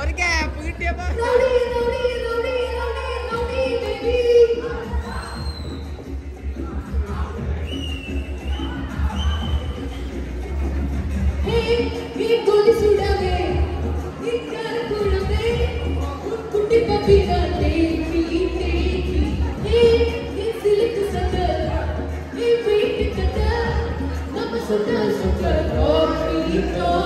और क्या है पगटिया पर rowdy rowdy rowdy rowdy rowdy baby Super, super, oh,